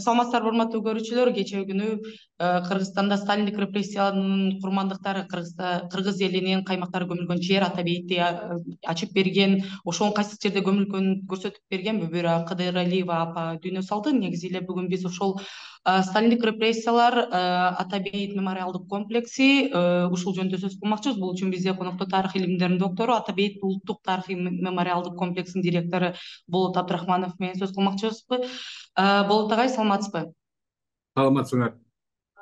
саламатсыздарбы урматтуу көрүүчүлөр кечээ күнү э, кыргызстанда сталиндик репрессиянын курмандыктары кыргыз элинин каймактары көмүлгөн жер ата бейитти ачып берген ошол кайсы жерде көмүлгөнүн көрсөтүп берген бүбүра кыдыралиева апа дүйнө салды. Негизи эле бүгүн биз ошол э, сталиндик репрессиялар э, ата бейит мемориалдык комплекси ушул жөнүндө сөз кылмакчыбыз. Бул үчүн бизде конокто тарых илимдеринин доктору ата бейит улуттук тарыхый мемориалдык комплексинин директору болот абдрахманов менен сөз кылмакчыбызбы. Болот агай саламатсызбы? Саламатсыңар.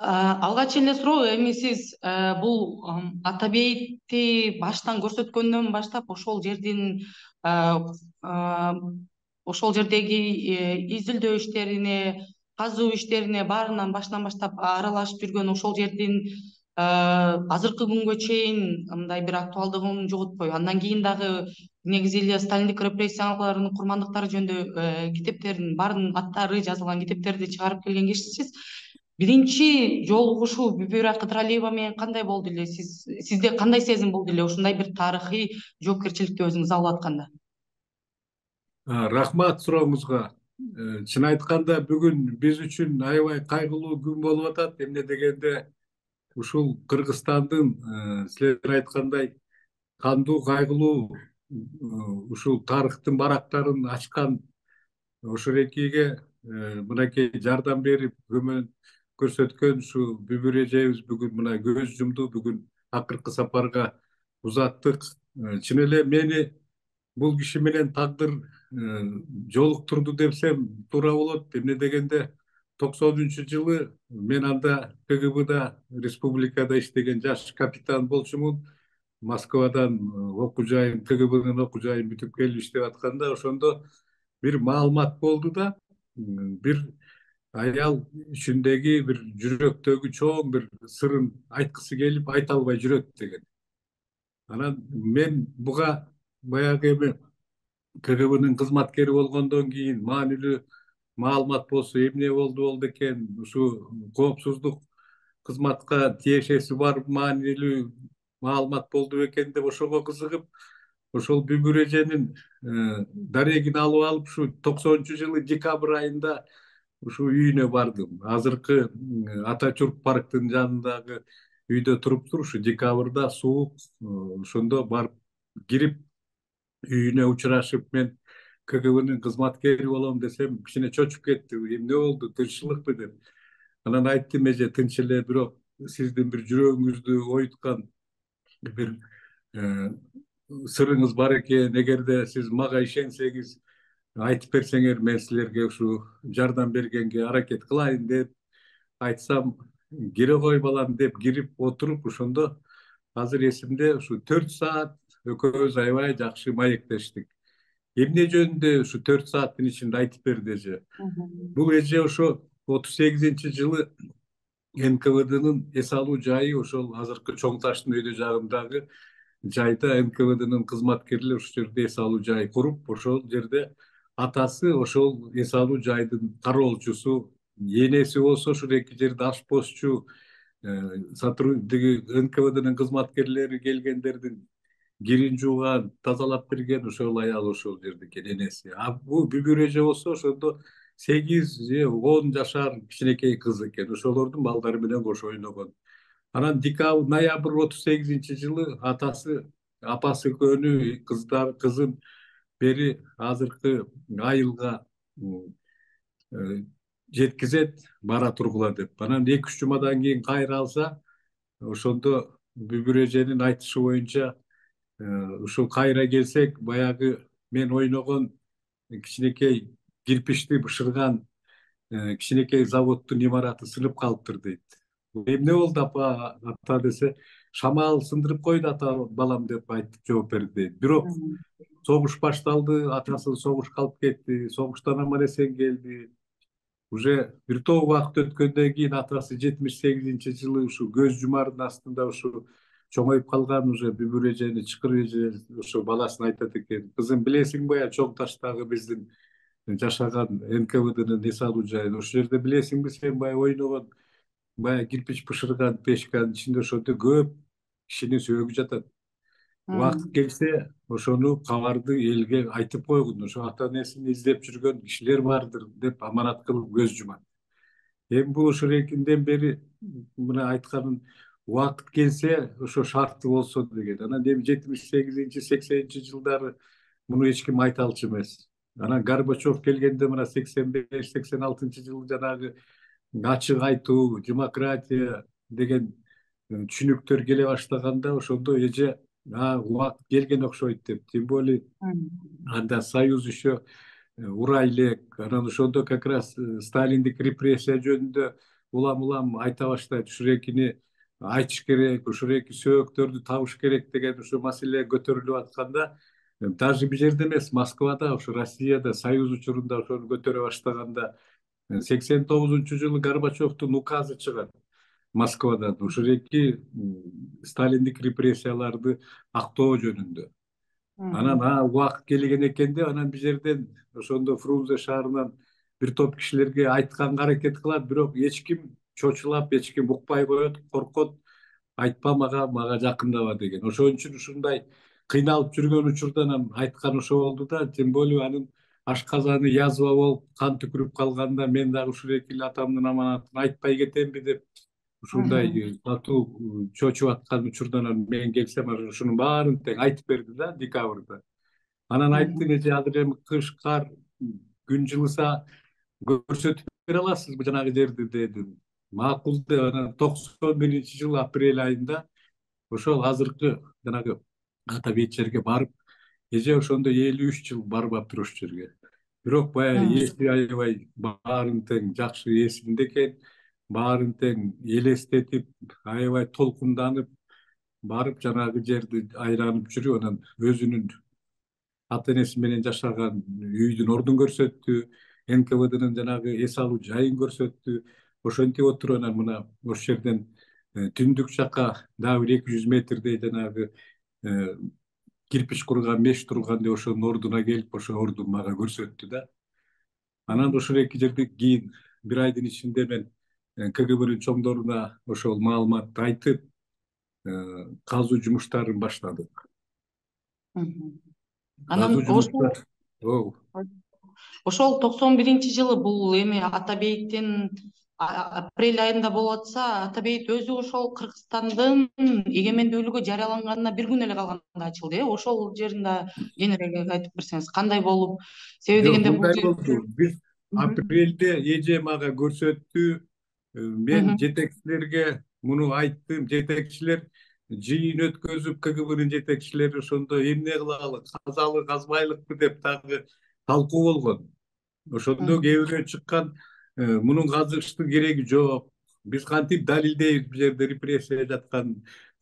Алгач эле суроо эми сиз бул ата бейитти баштан көрсөткөндөн баштап ошол жердин ошол жердеги э, изилдөө иштерине казуу иштерине баарынан башынан баштап аралашып жүргөн ошол жердин азыркы күнгө чейин мындай бир актуалдыгын жоготпойбу андан кийин дагы негизи эле сталиндик репрессияларынын курмандыктары жөнүндө э, китептердин баарынын аттары жазылган китептерди чыгарып келген кишисиз биринчи жолугушуу бүбүра кыдыралиева менен кандай болду эле? Сиз сизде кандай сезим болду эле? Ушундай бир тарыхый жоопкерчиликти өзүңүз алып атканда. Рахмат сурооңузга э, чын айтканда бүгүн биз үчүн аябай кайгылуу күн болуп атат. Эмне дегенде ушул кыргызстандын э, силер айткандай кандуу кайгылуу ушул тарыхтын барактарын ачкан ошорекиге э, мынакей жардам берип көмөк көрсөткөн ушу бүбүр эжебиз бүгүн мына көз жумду. Бүгүн акыркы сапарга узаттык. Э, чын эле мени бул киши менен тагдыр э, жолуктурду десем туура болот. Эмне дегенде токсонунчу жылы мен анда кгбда республикада иштеген жаш капитан болчумун. Москвадан окуу жайын кгбнын окуу жайын бүтүп келип иштеп атканда ошондо бир маалымат болду да бир аял ичиндеги бир жүрөктөгү чоң бир сырын айткысы келип айта албай жүрөт деген. Анан мен буга баягы эми кгбнын кызматкери болгондон кийин маанилүү маалымат болсо эмне болду болду экен ушу коопсуздук кызматка тиешеси бар маанилүү маалымат болду бекен деп ошого кызыгып ошол бүбүр эженин дарегин алып алып ушу токсонунчу жылы декабрь айында ушу үйүнө бардым азыркы атачурк парктын жанындагы үйдө туруптур ушу декабрда суук ошондо барып кирип үйүнө учурашып мен кгбнын кызматкери болом десем кичине чочуп кетти эмне болду тынччылыкпы деп анан айттым эже тынч эле бирок сиздин бир жүрөгүңүздү оюткан бир сырыңыз бар экен эгерде сиз мага ишенсеңиз айтып берсеңер мен силерге ушу жардам бергенге аракет кылайын деп айтсам кире кой балам деп кирип отуруп ошондо азыр эсимде ушу төрт саат экөөбүз аябай жакшы маектештик эмне жөнүндө ушу төрт сааттын ичинде айтып берди эже бул эже ошо отуз сегизинчи жылы нквднын эс алуу жайы ошол азыркы чоң таштын өйдө жагындагы жайда нквднын кызматкерлери ушул жерде эс алуу жай куруп ошол жерде атасы ошол эс алуу жайдын кароолчусу энеси болсо ушул эки жерде ашпозчу сотрудник нквднын кызматкерлери келгендердин кирин жууган тазалап берген ошол аял ошол жерде экен энеси а бул бүбүр эже болсо ошондо сегиз же он жашар кичинекей кыз экен ошолордун балдары менен кошо ойногон анан декабрь ноябрь отуз сегизинчи жылы атасы апасы экөөнү кыздар кызын бери азыркы айылга жеткизет бара тургула деп анан эки үч жумадан кийин кайра алса ошондо бүбүр эженин айтышы боюнча ушул кайра келсек баягы мен ойногон кичинекей кирпичти бышырган кичинекей заводдун имараты сынып калыптыр дейт эмне болду апа ата десе шамал сындырып койду ата балам деп айтып жооп берди дейт бирок согуш башталды атасы согушка алып кетти согуштан аман эсен келди уже бир топ убакыт өткөндөн кийин атасы жетимиш сегизинчи жылы ушу көз жумардын астында ушу чоңоюп калган уже бүбүр эжени чыкыр эже ушу баласына айтат экен. Кызым билесиңби баягы чоң таштагы биздин жашаган нквднын эс алуу жайын. Ошол жерде билесиңби сен баягы ойногон баягы кирпич бышырган печканын ичинде ошондо көп кишинин сөөгү жатат. Убакыт келсе ошону кабарды элге айтып койгун ошо ата энесин издеп жүргөн кишилер бардыр деп аманат кылып көз жумат. Эми бул ушурекинден бери мына айтканын убакыт келсе ошо шарттуу болсо деген анан эми жетимиш сегизинчи сексенинчи жылдары муну эч ким айта алчу эмес анан горбачев келгенде мына сексен беш сексен алтынчы жылы жанагы ачык айтуу демократия деген түшүнүктөр келе баштаганда ошондо эже убакыт келген окшойт деп тем более анда союз еще ура элек анан ошондо как раз сталиндик репрессия жөнүндө улам улам айта баштайт ушурекини айтыш керек ушуреки сөөктөрдү табыш керек деген ушул маселе көтөрүлүп атканда даже бул жерде эмес москвада ушу россияда союз учурунда ошону көтөрө баштаганда сексен тогузунчу жылы горбачевдун указы чыгат москвадан ушуреки сталиндик репрессияларды актоо жөнүндө анан убакыт келген экен деп анан бул жерден ошондо фрунзе шаарынан бир топ кишилерге айтканга аракет кылат бирок эч ким чочулап эч ким укпай коет коркот айтпа мага мага жакындаба деген. Ошон үчүн ушундай кыйналып жүргөн учурда анан айткан ошо болду да тем более анын ашказаны язва болуп кан түкүрүп калганда мен дагы ушуреки эле атамдын аманатын айтпай кетемби деп ушундай катуу чочуп аткан учурда анан мен келсем ушунун баарын тең айтып берди да декабрда. Анан айттым эже азыр эми кыш кар күн жылыса көрсөтүп бере аласызбы жанагы жерди? дедим. Макул деп анан токсон биринчи жылы апрель айында ошол азыркы жанагы ата бейит жерге барып эже ошондо элүү үч жыл барбаптыр ошол жерге. Бирок баягы эси аябай баарын тең жакшы эсинде экен баарын тең элестетип аябай толкунданып барып жанагы жерди айланып жүрүп анан өзүнүн ата энеси менен жашаган үйдүн ордун көрсөттү нквднын жанагы эс алуу жайын көрсөттү ошентип отуруп анан мына ошол жерден түндүк жака дагы бир эки жүз метрдей жанагы кирпич курган меш тургандай ошонун ордуна келип ошо ордун мага көрсөттү да. Анан ошол эки жерди кийин бир айдын ичинде мен кгбнын чоңдоруна ошол маалыматты айтып казуу жумуштарын баштадык. Анан ошол ошол токсон биринчи жылы бул эми ата бейиттин апрель айында болуп атса ата бейит өзү ошол кыргызстандын эгемендүүлүгү жарыяланганына бир күн эле калганда ачылды э. Ошол жерин да кеңирээк айтып берсеңиз кандай болуп себеби дегенде мындай болду? Биз апрелде эже мага көрсөттү мен жетекчилерге муну айттым. Жетекчилер жыйын өткөзүп кгбнын жетекчилери ошондо эмне кылалы казалы казбайлыкпы деп дагы талкуу болгон. Ошондо кээ бирөө чыккан мунун казыштын кереги жок биз кантип далилдейбиз бул жерде репрессия жаткан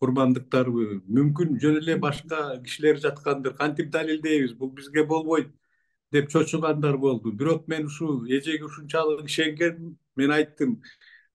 курмандыктарбы мүмкүн жөн эле башка кишилер жаткандыр кантип далилдейбиз бул бизге болбойт деп чочугандар болду бирок мен ушул эжеге ушунчалык ишенгенмин мен айттым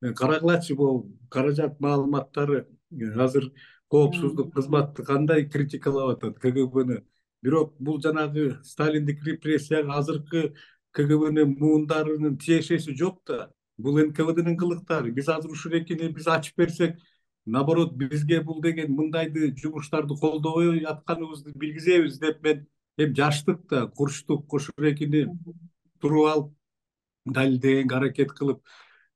карагылачы могу каражат маалыматтары азыр коопсуздук кызматы кандай критикалап атат кгбны бирок бул жанагы сталиндик репрессияга азыркы кгбнын муундарынын тиешеси жок да бул нквднын кылыктары биз азыр ушурекини биз ачып берсек наоборот бизге бул деген мындайды жумуштарды колдобой атканыбызды билгизебиз деп мен эми жаштык да курчтук ушурекини туруп алып далилдегенге аракет кылып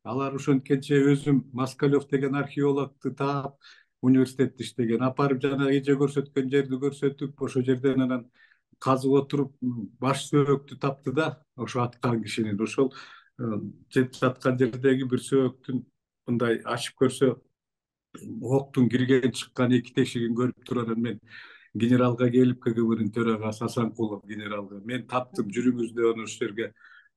алар ошенткенче өзүм москалев деген археологду таап университетте иштеген апарып жанагы эже көрсөткөн жерди көрсөтүп ошол жерден анан казып отуруп баш сөөктү тапты да ошо аткан кишинин ошол жетип жаткан жердеги бир сөөктүн мындай ачып көрсө октун кирген чыккан эки тешигин көрүп туруп анан мен генералга келип кгбнын төрагасы асанкулов генералга мен таптым жүрүңүз деп ошол жерге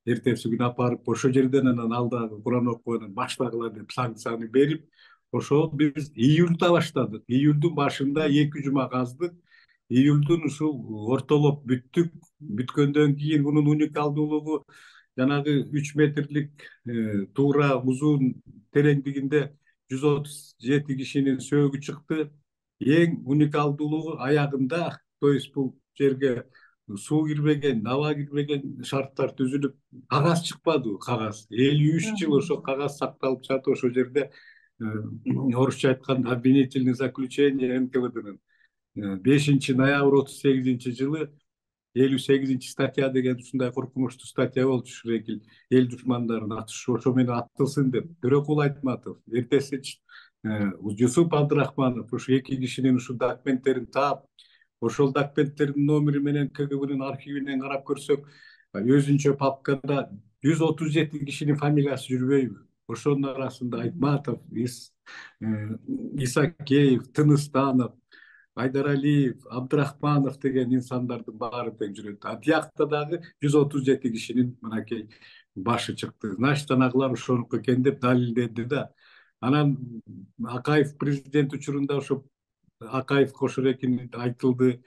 эртеси күнү апарып ошол жерден анан ал дагы куран окуп анан баштагыла деп санкцияны берип ошол биз июльда баштадык июльдүн башында эки жума каздык июльдүн ушул ортолоп бүттүк бүткөндөн кийин мунун уникалдуулугу жанагы үч метрлик туура узун тереңдигинде жүз отуз жети кишинин сөөгү чыкты эң уникалдуулугу аягында то есть бул жерге суу кирбеген аба кирбеген шарттар түзүлүп кагаз чыкпады кагаз элүү үч жыл ошол кагаз сакталып жатып ошол жерде орусча айтканда обвинительный заключение нквднын бешинчи ноябрь отуз сегизинчи жылы элүү сегизинчи статья деген ушундай коркунучтуу статья болчу ушул эл душмандарын атыш ошо менен атылсын деп төрөкул айтматов эртеси жусуп абдрахманов ушу эки кишинин ушул документтерин таап ошол документтердин номери менен кгбнын архивинен карап көрсөк өзүнчө папкада жүз отуз жети кишинин фамилиясы жүрбөйбү ошонун арасында айтматов исакеев тыныстанов айдаралиев абдрахманов деген инсандардын баары тең жүрөт а тиякта дагы жүз отуз жети кишинин мынакей башы чыкты значит анагылар ошонуку экен деп далилдеди да. Анан акаев президент учурунда ошо акаевге ошол экен айтылды.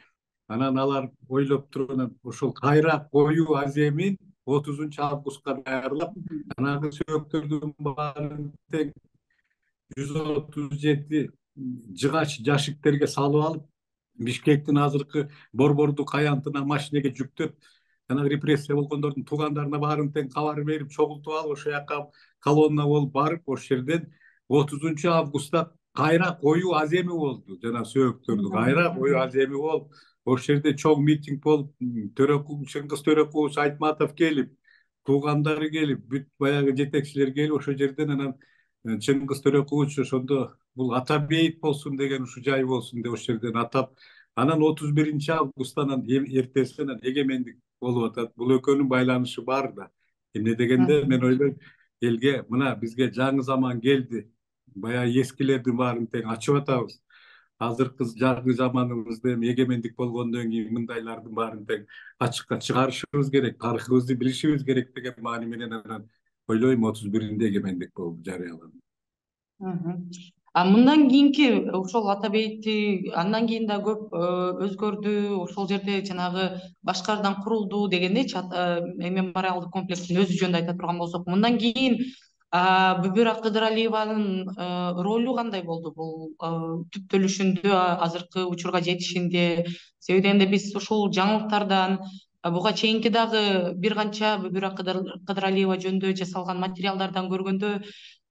Анан алар ойлоп туруп анан ошол кайра коюу аземин отузунчу августка даярлап анагы сөөктөрдүн баарын тең жүз отуз жети жыгач жашиктерге салып алып бишкектин азыркы борбордук аянтына машинеге жүктөп жанагы репрессия болгондордун туугандарына баарын тең кабар берип чогултуп алып ошол жака колонна болуп барып ошол жерден отузунчу августта кайра коюу аземи болду жана сөөктөрдү кайра коюу аземи болуп ошол жерде чоң митинг болуп төрөкул чыңгыз төрөкулович айтматов келип туугандары келип бүт баягы жетекчилер келип ошол жерден анан чыңгыз төрөкулович ошондо бул ата бейит болсун деген ушу жай болсун деп ошол жерден атап анан отуз биринчи августан эртесинен эгемендик болуп атат бул экөөнүн байланышы бар да эмне дегенде мен ойлойм элге мына бизге жаңы заман келди баягы эскилердин баарын тең ачып атабыз азыркы жаңы заманыбызда эми эгемендик болгондон кийин мындайлардын баарын тең ачыкка чыгарышыбыз керек тарыхыбызды билишибиз керек деген маани менен анан ойлойм отуз биринде эгемендик болуп жарыяланды мындан кийинки ошол ата бейитти андан кийин да көп өзгөрдү ошол жерде жанагы башкарадан курулду дегендейчи мемориалдык комплекстин өзү жөнүндө айта турган болсок мындан кийин бүбүра кыдыралиеванын ролу кандай болду бул түптөлүшүндө азыркы учурга жетишинде себеби дегенде биз ушул жаңылыктардан буга чейинки дагы бир канча бүбүра кыдыралиева жөнүндө жасалган материалдардан көргөндө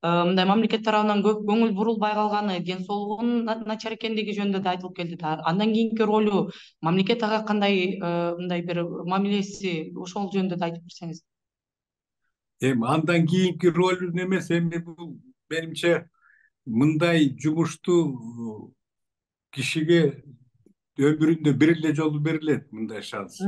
мындай мамлекет тарабынан көп көңүл бурулбай калганы ден соолугунун начар экендиги жөнүндө да айтылып келди да андан кийинки ролу мамлекет ага кандай мындай бир мамилеси ошол жөнүндө да айтып берсеңиз эми андан кийинки ролун эмес эми бул менимче мындай жумушту кишиге өмүрүндө бир эле жолу берилет мындай шанс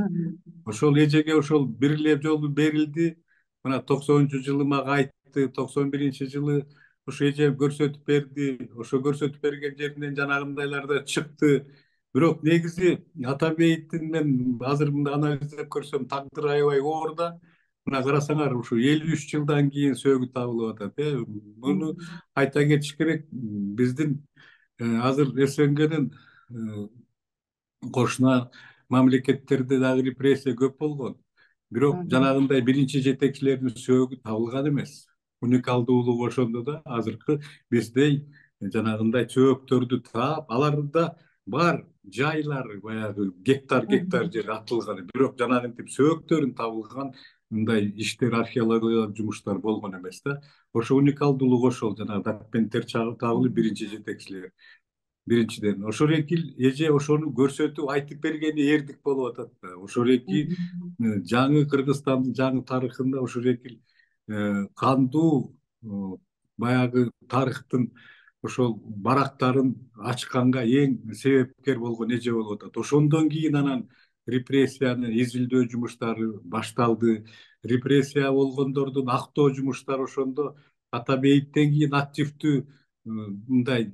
ошол эжеге ошол бир эле жолу берилди мына токсонунчу жылы мага айтты токсон биринчи жылы ошо эже көрсөтүп берди ошо көрсөтүп берген жеринен жанагындайлар да чыкты бирок негизи ата бейиттин мен азыр мындай анализдеп көрсөм тагдыры аябай оор да мына карасаңар ушу элүү үч жылдан кийин сөөгү табылып атат э муну айта кетиш керек биздин азыр снгнын кошуна мамлекеттерде дагы репрессия көп болгон бирок жанагындай биринчи жетекчилердин сөөгү табылган эмес. Уникалдуулугу ошондо да азыркы биздей жанагындай чөөктөрдү таап аларда бар жайлар баягы гектар гектар жер атылган. Бирок жанагынтип сөөктөрүн табылган мындай иштер археологиялык жумуштар болгон эмес да. Ошо уникалдуулугу ошол жанагы документтер табылып биринчи жетекчилер. Биринчиден ошол эки эже ошону көрсөтүп айтып бергени эрдик болуп атат да ошол эки жаңы кыргызстандын жаңы тарыхында ошол эки кандуу баягы тарыхтын ошол барактарын ачканга эң себепкер болгон эже болуп атат ошондон кийин анан репрессияны изилдөө жумуштары башталды репрессия болгондордун актоо жумуштары ошондо ата бейиттен кийин активдүү мындай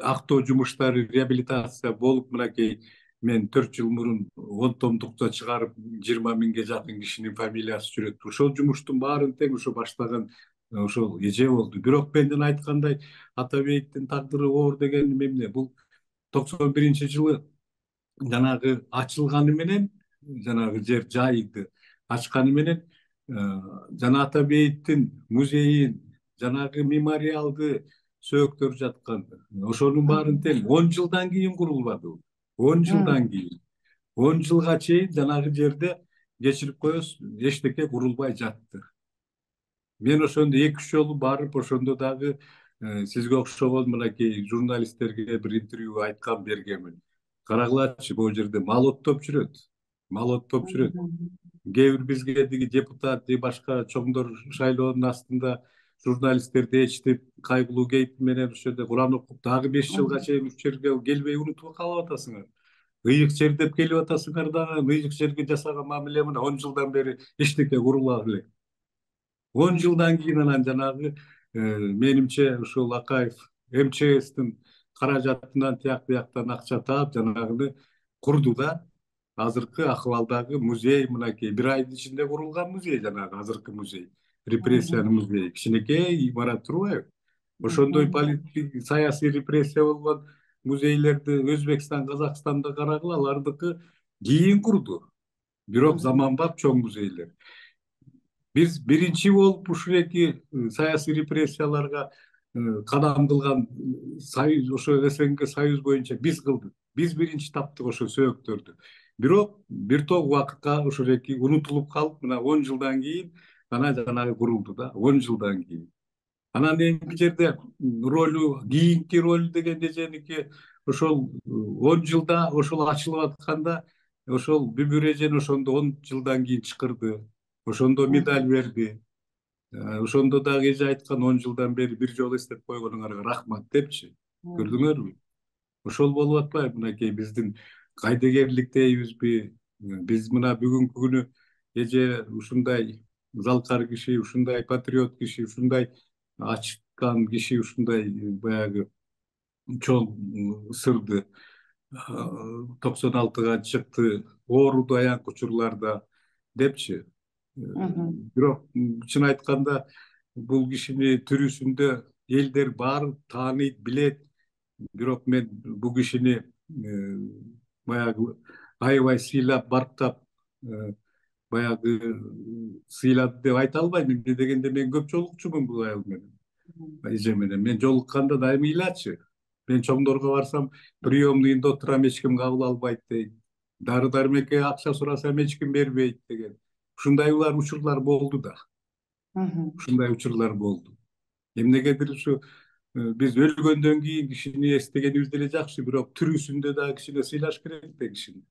актоо жумуштары реабилитация болуп мынакей мен төрт жыл мурун он томдукта чыгарып жыйырма миңге жакын кишинин фамилиясы жүрөт ошол жумуштун баарын тең ошо баштаган ошол эже болду бирок менден айткандай ата бейиттин тагдыры оор дегеним эмне бул токсон биринчи жылы жанагы ачылганы менен жанагы жер жайды ачканы менен жана ата бейиттин музейин жанагы мемориалды сөөктөр жаткан. Ошонун баарын тең он жылдан кийин курулбадыбы он жылдан кийин. Он жылга чейин жанагы жерде кечирип коебуз эчтеке курулбай жатты. Мен ошондо эки үч жолу барып ошондо дагы сизге окшогон мынакей журналисттерге бир интервью айткам бергенмин карагылачы могу жерде мал оттоп жүрөт. Молоттоп жүрөт. Кээ бир бизге тиги депутат же башка чоңдор шайлоонун астында журналисттерди ээрчитип кайгылуу кейп менен ошол жерде куран окуп дагы беш жылга чейин ушул жерге келбей унутуп калып атасыңар. Ыйык жер деп келип атасыңар дагы ыйык жерге жасаган мамиле мына он жылдан бери эчтеке курулбап элек он жылдан кийин анан жанагы менимче ушул акаев мчстин каражатынан тияк бияктан акча таап жанагыны курду да азыркы акыбалдагы музей мынакей бир айдын ичинде курулган музей жанагы азыркы музей. Репрессиянын музейи кичинекей имарат турбайбы ошондой политик саясий репрессия болгон музейлерди өзбекстан казакстанда карагыла алардыкы кийин курду. Бирок заманбап чоң музейлер. Биз биринчи болуп ушул эки саясий репрессияларга кадам кылган союз ошо снг союз боюнча биз кылдык. Биз биринчи таптык ошо сөөктөрдү. Бирок бир топ убакытка ушул эки унутулуп калып мына он жылдан кийин гана жанагы курулду да он жылдан кийин анан эми жерде ролу кийинки роль дегенде эженики ошол он жылда ошол ачылып атканда ошол бүбүр эжени ошондо он жылдан кийин чакырды ошондо медаль берди ошондо дагы эже айткан он жылдан бери бир жолу эстеп койгонуңарга рахмат депчи көрдүңөрбү ошол болуп атпайбы мынакей биздин кайдыгерлик дейбизби биз мына бүгүнкү күнү эже ушундай залкар киши ушундай патриот киши ушундай ачкан киши ушундай баягы чоң сырды токсон алтыга чыкты ооруду аянкы учурларда депчи бирок чын айтканда бул кишини тирүүсүндө элдер баары тааныйт билет бирок мен бул кишини баягы аябай сыйлап барктап баягы сыйлады деп айта албайм эмне дегенде мен көп жолукчумун бул аял менен эже менен мен жолукканда дайыма ыйлачы мен чоңдорго барсам приемныйында отурам эч ким кабыл албайт дейт дары дармекке акча сурасам эч ким бербейт деген ушундайлар учурлар болду да ушундай учурлар болду эмнегедир ушу биз өлгөндөн кийин кишини эстегенибиз деле жакшы бирок тирүүсүндө дагы кичине сыйлаш керек да кишини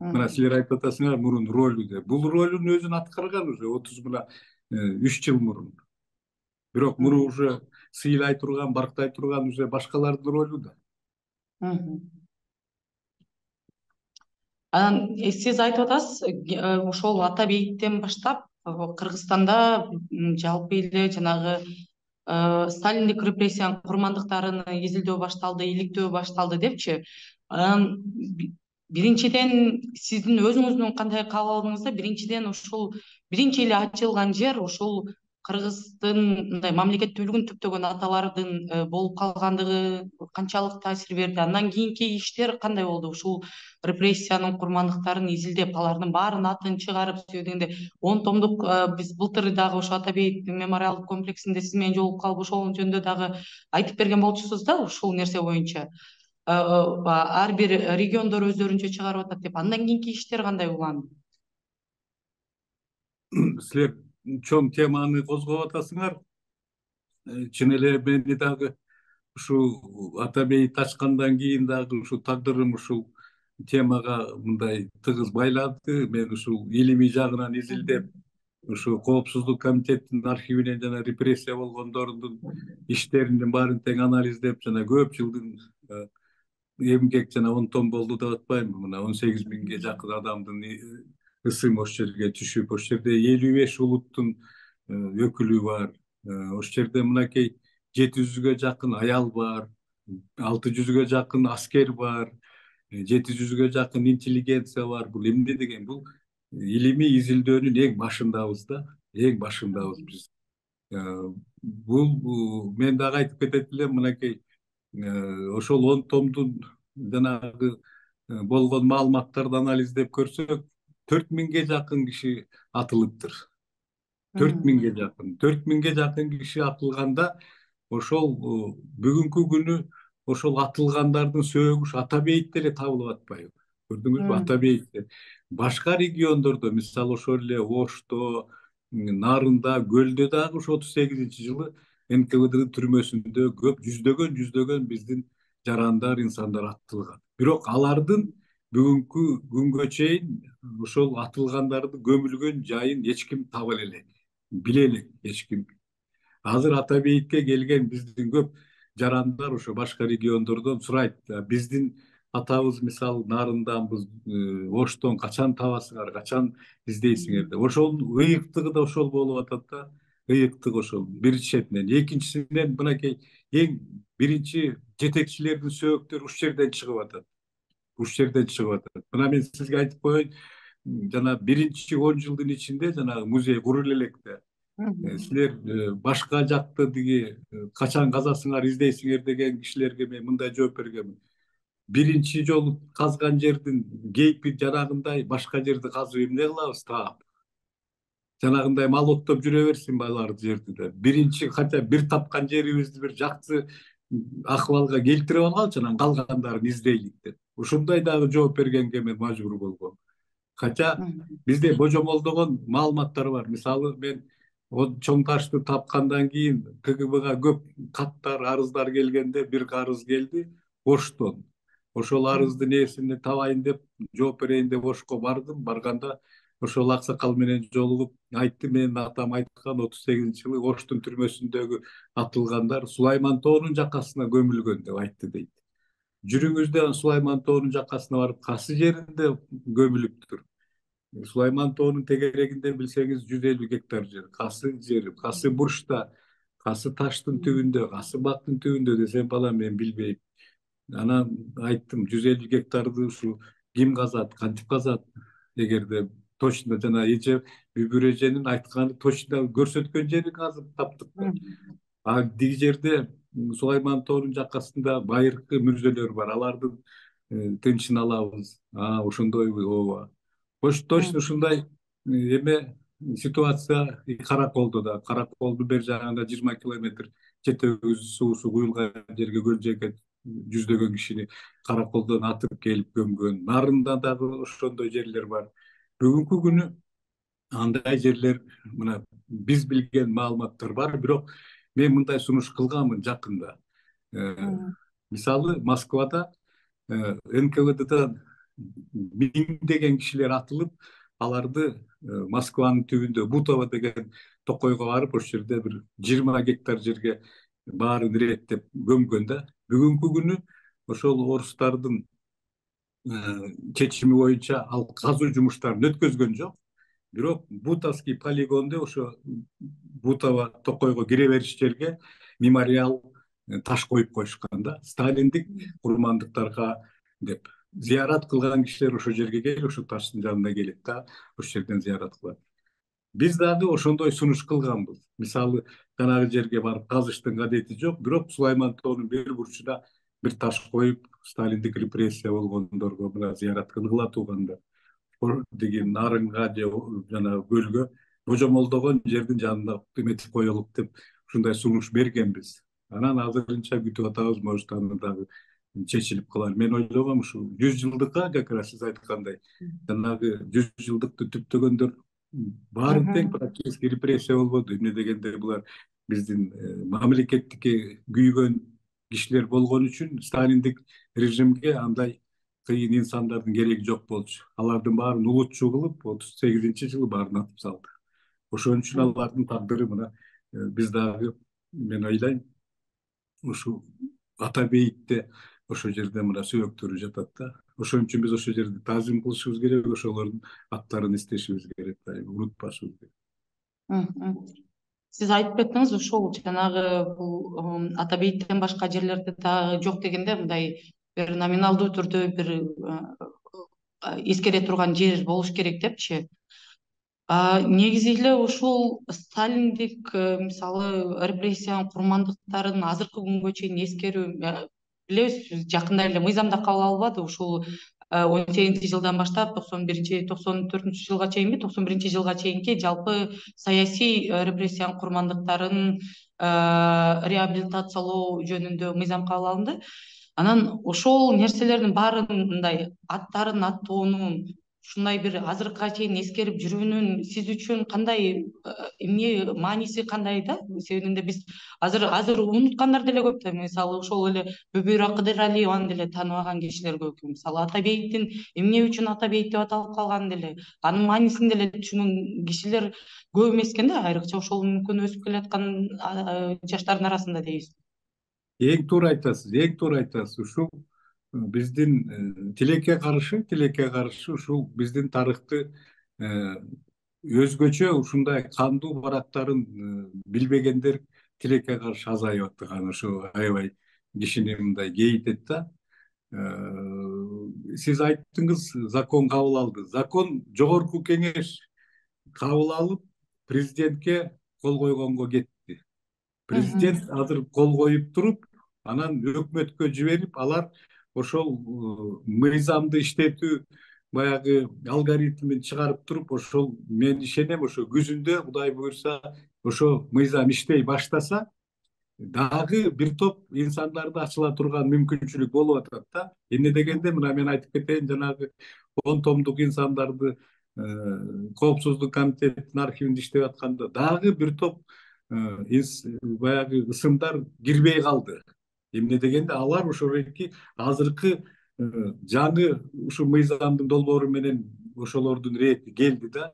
мына силер айтып атасыңар мурун ролу деп бул ролун өзүн аткарган уже отуз мына үч жыл мурун бирок муру уже сыйлай турган барктай турган уже башкалардын ролу да. Анан сиз айтып атасыз ошол ата бейиттен баштап кыргызстанда жалпы эле жанагы сталиндик репрессиянын курмандыктарын изилдөө башталды иликтөө башталды депчи. Анан биринчиден сиздин өзүңүздүн кандай каалооңузда биринчиден ушул биринчи эле ачылган жер ушул кыргыздын мындай мамлекеттүүлүгүн түптөгөн аталардын болуп калгандыгы канчалык таасир берди. Андан кийинки иштер кандай болду? Ушул репрессиянын курмандыктарын изилдеп алардын баарынын атын чыгарып тиги дегенде он томдук биз былтыр дагы ошо ата бейит мемориалдык комплексинде сиз менен жолугуп калып ошол жөнүндө дагы айтып берген болчусуз да ушул нерсе боюнча ар бир региондор өздөрүнчө чыгарып атат деп андан кийинки иштер кандай уланды силер чоң теманы козгоп атасыңар. Чын эле мени дагы ушул ата бейит ачкандан кийин дагы ушул тагдырым ушул темага мындай тыгыз байланды. Мен ушул илимий жагынан изилдеп ушу коопсуздук комитеттин архивинен жана репрессия болгондордун иштеринин баарын тең анализдеп жана көп жылдын эмгек жана он том болду деп атпаймынбы мына он сегиз миңге жакын адамдын ысым ошол жерге түшүп ошол жерде элүү беш улуттун өкүлү бар ошол жерде мынакей жети жүзгө жакын аял бар алты жүзгө жакын аскер бар жети жүзгө жакын интеллигенция бар бул эмне деген бул илимий изилдөөнүн эң башындабыз да эң башындабыз биз бул мен дагы айтып кетет элем мынакей ошол он томдун жанагы болгон маалыматтарды анализдеп көрсөк төрт миңге жакын киши атылыптыр. Төрт миңге жакын. Төрт миңге жакын киши атылганда ошол бүгүнкү күнү ошол атылгандардын сөөгү ушу ата бейитте эле табылып атпайбы? Көрдүңүзбү? Ата бейитте башка региондордо мисалы ошол эле ошто нарында көлдө дагы ушу отуз сегизинчи жылы нквднын түрмөсүндө көп жүздөгөн жүздөгөн биздин жарандар инсандар атылган бирок алардын бүгүнкү күнгө чейин ошол атылгандарды көмүлгөн жайын эч ким таба элек биле элек эч ким азыр ата бейитке келген биздин көп жарандар ошо башка региондордон сурайт биздин атабыз мисалы нарынданбыз оштон качан табасыңар качан издейсиңер деп ошол ыйыктыгы да ошол болуп атат да ыйыктык ошол бир четинен экинчисинен мынакей эң биринчи жетекчилердин сөөктөрү ушул жерден чыгып атат ушул жерден чыгып атат мына мен сизге айтып коеюн жана биринчи он жылдын ичинде жанагы музей курулуп элек да силер башка жакты тиги качан казасыңар издейсиңер деген кишилерге мен мындай жооп бергенмин биринчи жолу казган жердин кейпи жанагындай башка жерди казып эмне кылабыз таап жанагындай мал оттоп жүрө берсин баягы жерди да биринчи хотя бир тапкан жерибизди бир жакшы акыбалга келтирип алгалычы анан калгандарын издейлик деп. Ушундай дагы жооп бергенге мен мажбур болгом. Хотя бизде божомолдогон маалыматтар бар. Мисалы мен чоң ташты тапкандан кийин кгбга көп каттар арыздар келгенде бир арыз келди оштон. Ошол арыздын ээсин табайын деп жооп берейин деп ошко бардым. Барганда ошол аксакал менен жолугуп айтты менин атам айткан отуз сегизинчи жылы оштун түрмөсүндөгү атылгандар сулайман тоонун жакасына көмүлгөн деп айтты дейт. Жүрүңүз сулайман тоонун жакасына барып касы жеринде көмүлүптүр сулайман тоонун тегерегинде билсеңиз жүз элүү гектар жер. Касы жери касы бурчта касы таштын түбүндө касы бактын түбүндө десем балам мен билбейм. Анан айттым жүз элүү гектарды ушу ким казат кантип казат эгерде точно жана эже бүбүр эженин айтканы точно көрсөткөн жерин казып таптык да а тиги жерде сулайман тоонун жакасында байыркы мүрзөлөр бар алардын тынчын алабыз а ошондойбу ооба точно ушундай эме ситуация караколдо да караколдун бери жагында жыйырма километр жетеги суусу куюлган жерге көл жээкет жүздөгөн кишини караколдон атып келип көмгөн нарында дагы ошондой жерлер бар бүгүнкү күнү андай жерлер мына биз билген маалыматтар бар бирок мен мындай сунуш кылганмын жакында мисалы москвада нквддан миңдеген кишилер атылып аларды москванын түбүндө бутово деген токойго барып ошол жерде бир жыйырма гектар жерге баарын иреттеп көмгөн да бүгүнкү күнү ошол орустардын чечими боюнча ал казуу жумуштарын өткөзгөн жок. Бирок бутовский полигонду ошо бутово токойго кире бериш жерге мемориал таш коюп коюшкан да. Сталиндик курмандыктарга деп зыярат кылган кишилер ошол жерге келип ошол таштын жанына келет да ошол жерден зыярат кылат. Биз дагы ошондой сунуш кылганбыз. Мисалы жанагы жерге барып казыштын кадети жок бирок сулайман тоонун бир бурчуна бир таш коюп сталиндик репрессия болгондорго мына зыярат кылгыла туугандар тиги нарынга же жанагы көлгө божомолдогон жердин жанына эметип коелук деп ушундай сунуш бергенбиз анан азырынча күтүп атабыз может аны дагы чечилип калар мен ойлогом ушул жүз жылдыкка как раз сиз айткандай жанагы жүз жылдыкты түптөгөндөр баарын тең практически репрессия болбоду эмне дегенде булар биздин мамлекеттикке күйгөн кишилер болгон үчүн сталиндик режимге андай кыйын инсандардын кереги жок болчу. Алардын баарын улутчу кылып отуз сегизинчи жылы баарын атып салды. Ошон үчүн алардын тагдыры мына биз дагы мен ойлойм ушул ата бейитте ошол жерде мына сөөктөрү жатат да. Ошон үчүн биз ошол жерди таазим кылышыбыз керек ошолордун аттарын эстешибиз керек дайыма унутпашыбыз керек. Сиз айтып кеттиңиз ушул жанагы бул ата бейиттен башка жерлерде дагы жок дегенде мындай бир номиналдуу түрдө бир эскере турган жер болуш керек депчи негизи эле ушул сталиндик мисалы репрессиянын курмандыктарын азыркы күнгө чейин эскерүү билебиз жакында эле мыйзамда кабыл алынбады ушул э, он сегизинчи жылдан баштап токсон биринчи токсон төртүнчү жылга чейинби токсон биринчи жылга чейинки жалпы саясий э, репрессиянын курмандыктарын э, реабилитациялоо жөнүндө мыйзам кабыл алынды. Анан ошол нерселердин баарын мындай аттарын аттоонун ушундай бир азыркыга чейин эскерип жүрүүнүн сиз үчүн кандай эмне мааниси кандай да? Себебинде биз азыр азыр унуткандар деле көп да мисалы ошол эле бүбүра кыдыралиеваны деле тааныбаган кишилер көп. Мисалы атабейтин эмне үчүн атабейт деп аталып калганын деле анын маанисин деле түшүнгөн кишилер көп эмес экен да. Айрыкча ошол мүмкүн өсүп келаткан жаштардын арасында дейбизби эң туура айтасыз эң туура айтасыз ушул биздин тилекке каршы тилекке каршы ушул биздин тарыхты өзгөчө ушундай кандуу барактарын билбегендер тилекке каршы азайып аттыган ошо аябай кишини мындай кейитет да. Сиз айттыңыз закон кабыл алды. Закон жогорку кеңеш кабыл алып президентке кол койгонго кетти. Президент азыр кол коюп туруп анан өкмөткө жиберип алар ошол мыйзамды иштетүү баягы алгоритмин чыгарып туруп ошол мен ишенем ошо күзүндө кудай буюрса ошо мыйзам иштей баштаса дагы бир топ инсандарды ачыла турган мүмкүнчүлүк болуп атат да. Эмне дегенде мына мен айтып кетейин жанагы он томдук инсандарды коопсуздук комитетинин архивинде иштеп атканда дагы бир топ баягы ысымдар кирбей калды. Эмне дегенде алар ошоки азыркы жаңы ушул мыйзамдын долбоору менен ошолордун рети келди да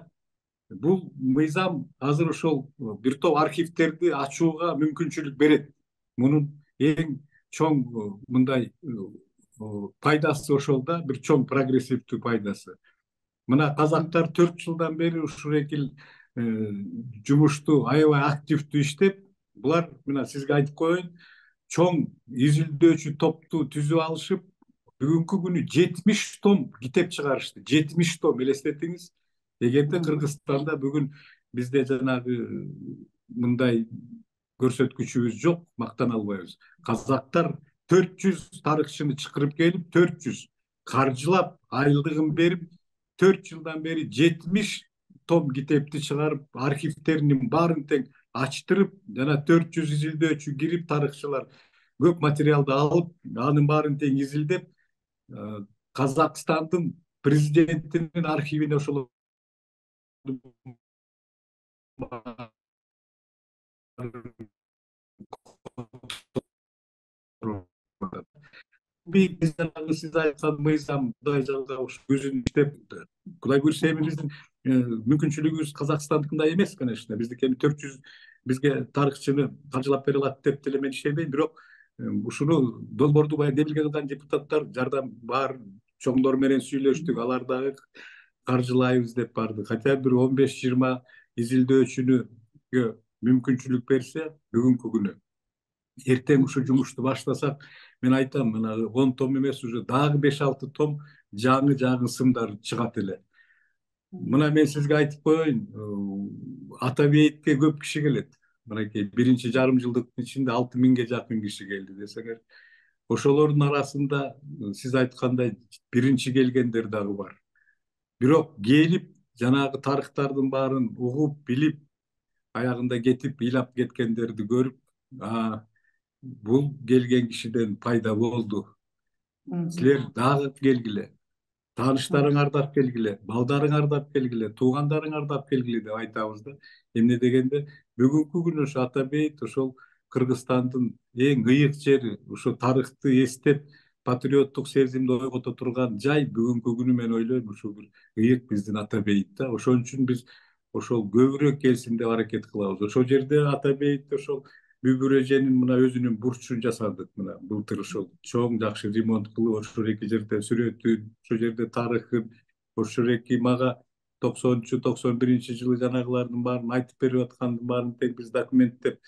бул мыйзам азыр ошол бир топ архивтерди ачууга мүмкүнчүлүк берет мунун эң чоң мындай пайдасы ошол да бир чоң прогрессивдүү пайдасы мына казактар төрт жылдан бери ушул жумушту аябай активдүү иштеп булар мына сизге айтып коеюн чоң изилдөөчү топту түзүп алышып бүгүнкү күнү жетимиш том китеп чыгарышты жетимиш том элестетиңиз эгерде кыргызстанда бүгүн бизде жанагы мындай көрсөткүчүбүз жок мактана албайбыз казактар төрт жүз тарыхчыны чакырып келип төрт жүз каржылап айлыгын берип төрт жылдан бери жетимиш том китепти чыгарып архивтеринин баарын тең ачтырып жана төрт жүз изилдөөчү кирип тарыхчылар көп материалды алып анын баарын тең изилдеп казакстандын президентинин архивине ошол сиз айткан мыйзам кудай жазса ушу күзүн иштеп кудай буюрса эми биздин мүмкүнчүлүгүбүз казакстандыкындай эмес конечно биздики эми төрт жүз бизге тарыхчыны каржылап бере алат деп деле мен ишенбейм бирок ушуну долбоорду баягы демилге кылган депутаттар жардам бар чоңдор менен сүйлөштүк алар дагы каржылайбыз деп барды хотя бир он беш жыйырма изилдөөчүнүгө мүмкүнчүлүк берсе бүгүнкү күнү эртең ушул жумушту баштасак мен айтам мына он том эмес уже дагы беш алты том жаңы жаңы сымдар чыгат эле мына мен сизге айтып коеюн атабейитке көп киши келет мынакей биринчи жарым жылдыктын ичинде алты миңге жакын киши келди десеңер ошолордун арасында сиз айткандай биринчи келгендер дагы бар. Бирок келип жанагы тарыхтардын баарын угуп билип аягында кетип ыйлап кеткендерди көрүп бул келген кишиден пайда болду силер дагы келгиле тааныштарың ардап келгиле балдарың ардап келгиле туугандарың ардап келгиле деп айтабыз да эмне дегенде бүгүнкү күнү ошо атабейт ошол кыргызстандын эң ыйык жери ошо тарыхты эстеп патриоттук сезимди ойгото турган жай бүгүнкү күнү мен ойлойм ушул бир ыйык биздин атабейит да ошон үчүн биз ошол көбүрөөк келсин деп аракет кылабыз ошол жерде атабейит ошол эженин мына өзүнүн бурчун жасадык мына былтыр ошол чоң жакшы ремонт кылып ошол эки жерде сүрөтүн ошол жерде тарыхын ошол эки мага токсонунчу токсон биринчи жылы жанагылардын баарын айтып берип аткандын баарын тең биз документтеп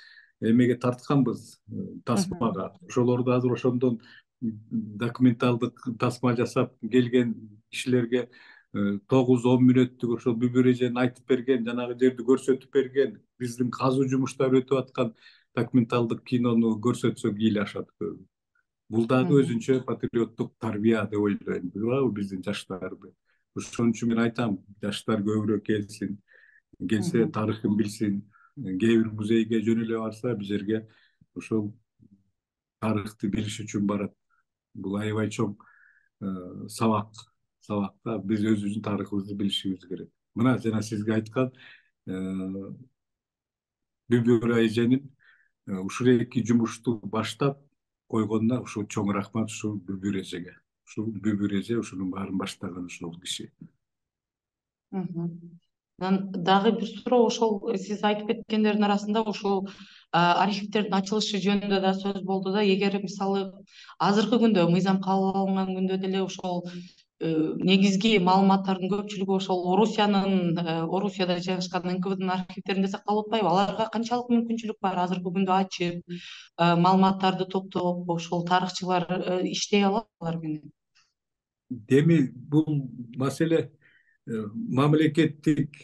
эмеге тартканбыз тасмага ошолорду азыр ошондон документалдык тасма жасап келген кишилерге тогуз он мүнөттүк ошол бүбүр айтып берген жанагы жерди көрсөтүп берген биздин казуу жумуштары өтүп аткан документалдык кинону көрсөтсө кийлашат көбү. Бул дагы өзүнчө патриоттук тарбия деп ойлойм туурабы биздин жаштарды. Ошон үчүн мен айтам жаштар көбүрөөк келсин келсе тарыхын билсин кээ бир музейге жөн эле барса бул жерге ошол тарыхты билиш үчүн барат. Бул аябай чоң сабак сабакта биз өзүбүздүн тарыхыбызды билишибиз керек. Мына жана сизге айткан бүбүр эженин ушул эки жумушту баштап койгонуна ушул чоң рахмат ушул бүбүр эжеге ушул бүбүр эже ушунун баарын баштаган ушул киши. Дагы бир суроо ошол сиз айтып кеткендердин арасында ушул архивдердин ачылышы жөнүндө да сөз болду да. Эгер мисалы азыркы күндө мыйзам кабыл алынган күндө деле ошол негизги маалыматтардын көпчүлүгү ошол орусиянын орусияда жайгашкан нквднын архивдеринде сакталып атпайбы аларга канчалык мүмкүнчүлүк бар? Азыркы күндө ачып маалыматтарды топтоп ошол тарыхчылар иштей алат алар менен эми бул маселе мамлекеттик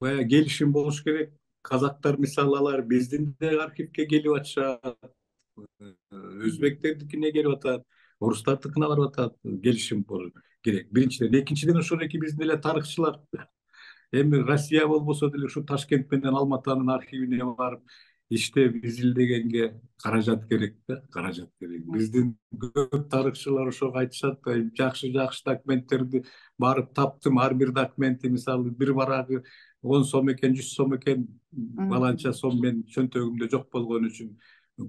баягы келишим болуш керек. Казактар мисалы алар биздин да архивге келип атышат өзбектердикине келип атат орустардыкына барып атат келишим керек. Биринчиден экинчиден ошол эки биздин эле тарыхчылар эми россия болбосо деле ушу ташкент менен алматынын архивине барып иштеп изилдегенге каражат керек да каражат керек. Биздин көп тарыхчылар ошого айтышат жакшы жакшы документтерди барып таптым. Ар бир документи мисалы бир барагы он сом экен жүз сом экен баланча сом менин чөнтөгүмдө жок болгон үчүн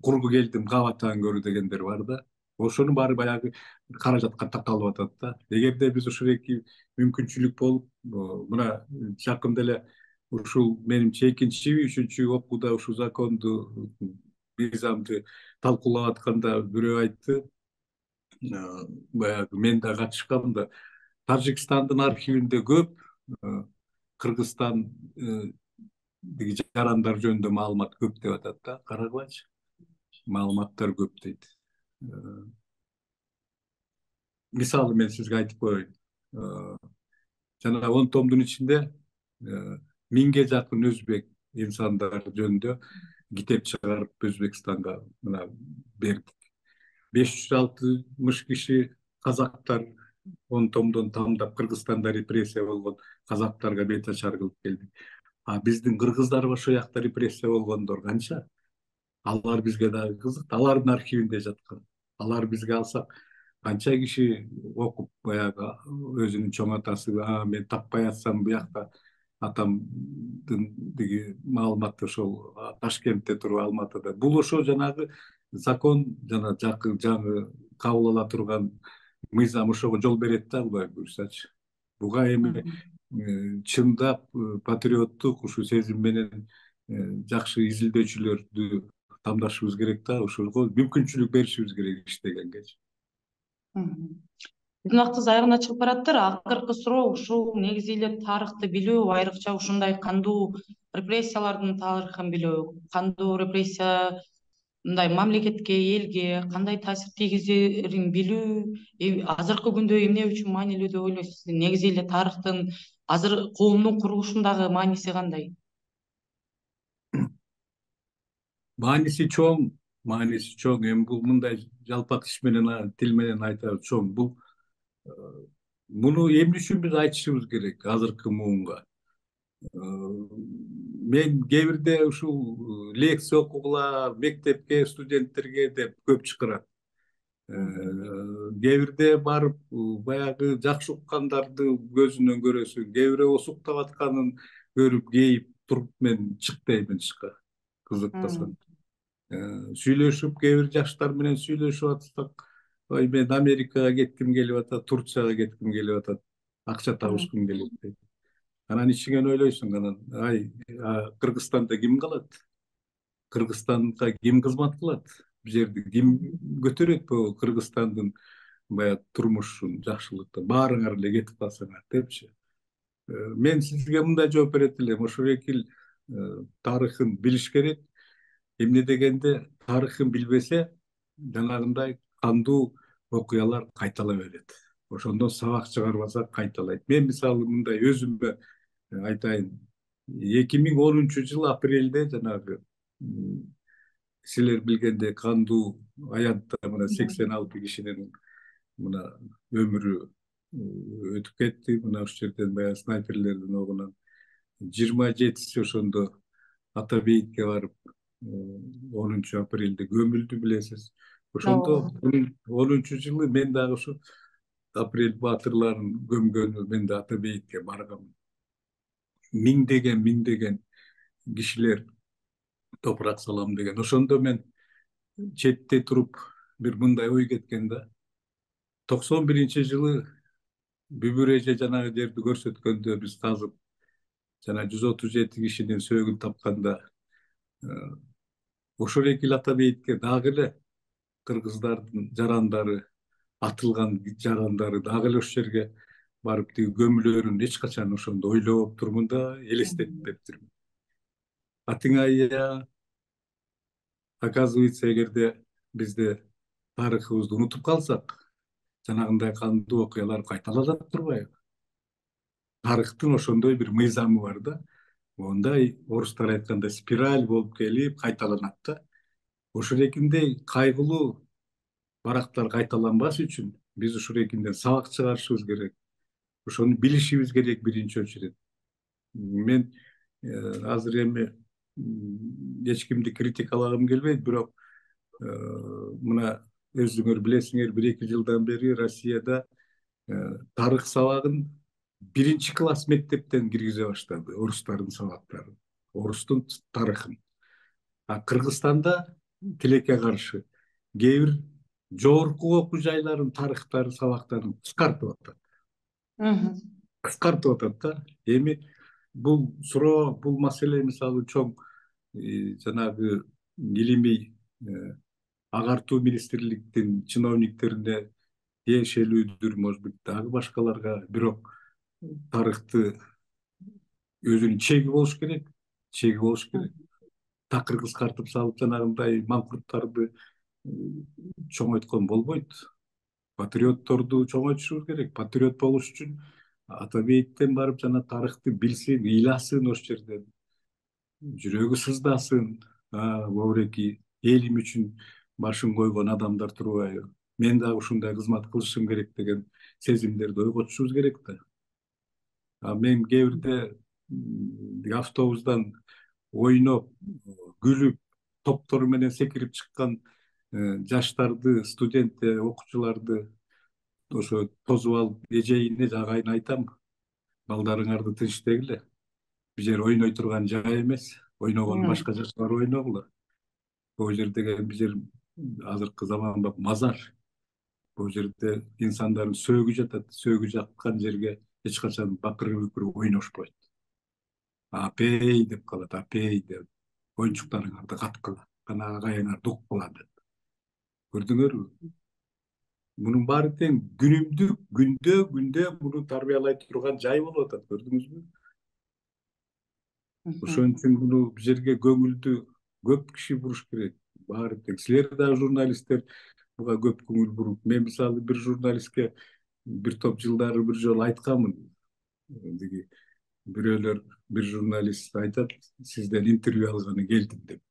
кургу келдим кабатан көрүү дегендер бар да. Ошонун баары баягы каражатка такалып атат да эгерде биз ушул эки мүмкүнчүлүк болуп мына жакында эле ушул менимче экинчиби үчүнчү окууда ушул законду мыйзамды талкуулап атканда бирөө айтты баягы мен да катышкам да тажикстандын архивинде көп кыргызстан жарандар жөнүндө маалымат көп деп атат да карагылачы маалыматтар көп дейт мисалы мен сизге айтып коеюн жана он томдун ичинде миңге жакын өзбек инсандар жөнүндө китеп чыгарып өзбекстанга мына бердик беш жүз алтымыш киши казактар он томдон тамдап кыргызстанда репрессия болгон казактарга бет ачар кылып келдик а биздин кыргыздар ошол жакта репрессия болгондор канча алар бизге дагы кызык алардын архивинде жаткан алар бизге алсак канча киши окуп баягы өзүнүн чоң атасы мен таппай атсам буякта атамдын тиги маалыматы ошол ташкентте туруп алматыда бул ошо жанагы закон жана жакын жаңы кабыл ала турган мыйзам ошого жол берет да кудай буюрсачы буга эми чындап патриоттук ушул сезим менен жакшы изилдөөчүлөрдү тамдашыбыз керек да ошого мүмкүнчүлүк беришибиз керек иштегенгечи биздин убактыбыз аягына чыгып баратыр акыркы суроо ушул негизи эле тарыхты билүү айрыкча ушундай кандуу репрессиялардын тарыхын билүү кандуу репрессия мындай мамлекетке элге кандай таасир тийгизерин билүү азыркы күндө эмне үчүн маанилүү деп ойлойсуз негизи эле тарыхтын азыр коомдун курулушундагы мааниси кандай мааниси чоң мааниси чоң эми бул мындай жалпак иш менен тил менен айта чоң бул муну эмне үчүн биз айтышыбыз керек азыркы муунга мен кээ бирде ушул лекция окугула мектепке студенттерге деп көп чакырат кээ бирде барып баягы жакшы уккандарды көзүнөн көрөсүң кээ бирөө осуктап атканын көрүп кейип туруп мен чык деймин тышка кызыкпасаң сүйлөшүп кээ бир жаштар менен сүйлөшүп атсак ой мен америкага кетким келип атат турцияга кетким келип атат акча табышкым келет дейт анан ичиңен ойлойсуң анан ай кыргызстанда ким калат кыргызстанга ким кызмат кылат бул жерди ким көтөрөт могу кыргызстандын баягы турмушун жакшылыкты баарыңар эле кетип калсаңар депчи мен сизге мындай жооп берет элем ошол эки тарыхын билиш керек эмне дегенде тарыхын билбесе жанагындай кандуу окуялар кайтала берет. Ошондон сабак чыгарбаса кайталайт. Мен мисалы мындай өзүмө айтайын. Эки миң онунчу жылы апрелде жанагы силер билгендей кандуу аянтта мына сексен алты кишинин мына өмүрү өтүп кетти. Мына ушул жерден баягы снайперлердин огунан жыйырма жетиси ошондо ата бейитке барып онунчу апрелде көмүлдү билесиз ошондо онунчу жылы мен дагы ушу апрель баатырларын көмгөнү мен да ата бейитке баргам миңдеген миңдеген кишилер топурак салам деген ошондо мен четте туруп бир мындай ой кеткен да токсон биринчи жылы бүбүр эже жанагы жерди көрсөткөндө биз казып жана жүз отуз жети кишинин сөөгүн тапканда ошол эки ата бейитке дагы эле кыргыздардын жарандары атылган жарандары дагы эле ошол жерге барып тиги көмүлөрүн эч качан ошондо ойлоп турмун да элестетпептирмин атыңайя оказывается эгерде бизде тарыхыбызды унутуп калсак жанагындай кандуу окуялар кайталанат турбайбы? Тарыхтын ошондой бир мыйзамы бар да. Мондай орустар айткандай спираль болуп келип кайталанат да. Ошолекиндей кайгылуу барактар кайталанбаш үчүн биз ушурекинден сабак чыгарышыбыз керек. Ошону билишибиз керек биринчи очередь. Мен азыр эми эч кимди критикалагым келбейт бирок мына өзүңөр билесиңер бир эки жылдан бери россияда тарых сабагын биринчи класс мектептен киргизе баштады орустардын сабактарын орустун тарыхын а кыргызстанда тилекке каршы кээ бир жогорку окуу жайлардын тарыхтары сабактарын кыскартып атат кыскартып атат да. Эми бул суроо бул маселе мисалы чоң жанагы илимий агартуу министрликтин чиновниктерине тиешелүүдүр может быть дагы башкаларга бирок тарыхты өзүнүн чеги болуш керек чеги болуш керек. Такыр кыскартып салып жанагындай маңкурттарды чоңойткон болбойт. Патриотторду чоңойтушубуз керек патриот болуш үчүн ата бейиттен барып жана тарыхты билсин ыйласын ошол жерден. Жүрөгү сыздасын моуреки элим үчүн башын койгон адамдар турбайбы мен дагы ушундай кызмат кылышым керек деген сезимдерди ойготушубуз керек да мен кээ бирде автобустан ойноп күлүп топтору менен секирип чыккан жаштарды студент окуучуларды ошо тосуп алып эжейине агайын айтам. Балдарыңарды тынчтегиле бул жер ойной турган жай эмес ойногон башка жаштар ойногула бул жер деген бул жер азыркы заманбап мазар. Бул жерде инсандардын сөөгү жатат сөөгү жаткан жерге эч качан бакырып өкүрүп ойношпойт апей деп калат апей деп оюнчуктарыңарды каткыла кана агайыңар дук кылат деп көрдүңөрбү мунун баары тең күнүмдүк күндө күндө муну тарбиялай турган жай болуп атат көрдүңүзбү ошон үчүн муну бул жерге көңүлдү көп киши буруш керек баары тең силер дагы журналисттер буга көп көңүл буруп мен мисалы бир журналистке бир топ жылдары бир жолу айтканмын тиги бирөөлөр бир журналист айтат сизден интервью алганы келдим деп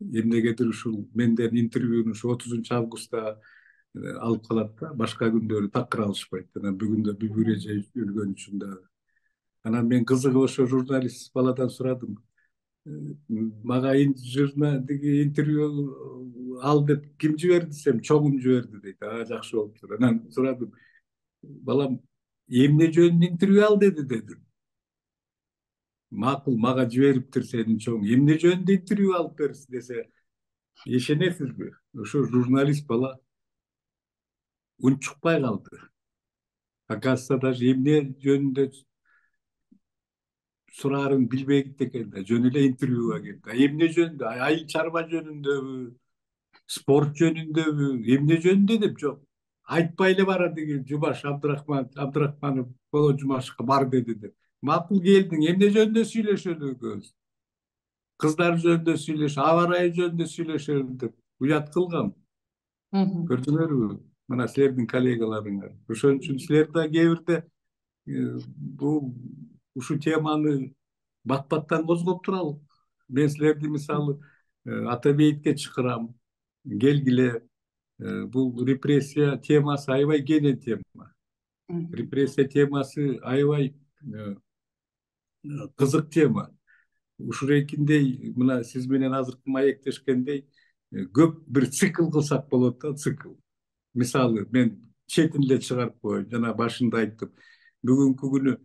эмнегедир ушул менден интервьюну ушу отузунчу августта алып калат да башка күндөрү такыр алышпайт анан бүгүн да бүбүр эже өлгөн үчүн дагы анан мен кызыгып ошо журналист баладан сурадым мага тиги интервью ал деп ким жиберди десем чоңум жиберди дейт а жакшы болуптур анан сурадым балам эмне жөнүндө интервью ал деди дедим макул мага жибериптир сенин чоң эмне жөнүндө интервью алып бер десе ишенесизби ошо журналист бала унчукпай калды оказывается даже эмне жөнүндө сураарын билбейт экен да жөн эле интервьюга келди а эмне жөнүндө айыл чарба жөнүндөбү спорт жөнүндөбү эмне жөнүндө деп жок айтпай эле барат тиги жубаш абдрахман абдрахманов боло жумашевка бар деди деп макул келдиң эмне жөнүндө сүйлөшөлү экөөбүз кыздар жөнүндө сүйлөш аба ырайы жөнүндө сүйлөшөлү деп уят кылгам көрдүңөрбү мына силердин коллегаларыңар ошон үчүн силер да кээ бирде бул ушул теманы бат баттан козгоп туралы мен силерди мисалы ата бейитке чакырам келгиле бул репрессия темасы аябай кенен тема. Репрессия темасы аябай кызык тема. Ушурекиндей мына сиз менен азыркы маектешкендей көп бир цикл кылсак болот да цикл. Мисалы мен четин эле чыгарып коеюн жана башында айттым. Бүгүнкү күнү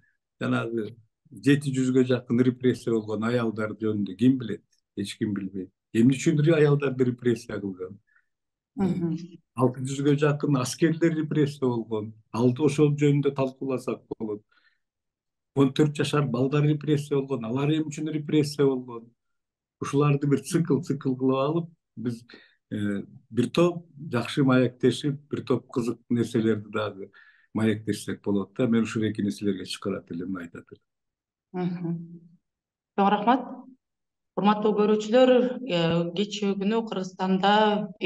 жанагы жети жүзгө жакын репрессия болгон аялдар жөнүндө ким билет? Эч ким билбейт. Эмне үчүн аялдарды репрессия кылган алты жүзгө жакын аскерлер репрессия болгон ал ошол жөнүндө талкууласак болот он төрт жашар балдар репрессия болгон алар эмне үчүн репрессия болгон ушуларды бир цикл цикл кылып алып биз бир топ жакшы маектешип бир топ кызык нерселерди дагы маектешсек болот да мен ушул эки нерселерге чакырат элем айтат элем чоң рахмат урматтуу көрүүчүлөр кечээ күнү кыргызстанда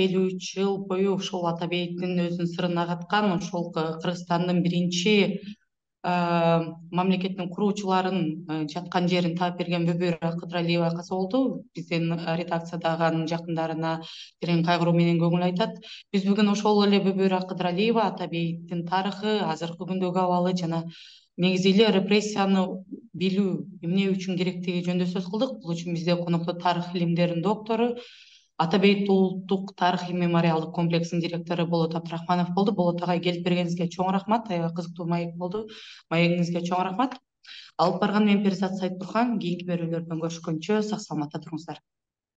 элүү үч жыл бою ушул ата бейиттин өзүнүн сырын агаткан ошол кыргызстандын биринчи мамлекеттин куруучуларын жаткан жерин таап берген бүбүра кыдыралиева болду биздин редакциядагы анын жакындарына терең кайгыруу менен көңүл айтат биз бүгүн ошол эле бүбүра кыдыралиева ата бейиттин тарыхы азыркы күндөгү абалы жана негизи эле репрессияны билүү эмне үчүн керектиги жөнүндө сөз кылдык. Бул үчүн бизде конокто тарых илимдеринин доктору ата бейит улуттук тарыхый мемориалдык комплексинин директору болот абдрахманов болду. Болот агай келип бергениңизге чоң рахмат. Аябай кызыктуу маек болду. Маегиңизге чоң рахмат. Алып барган мен перизат сайтбурхан кийинки берүүлөрдөн көрүшкөнчө сак саламатта туруңуздар.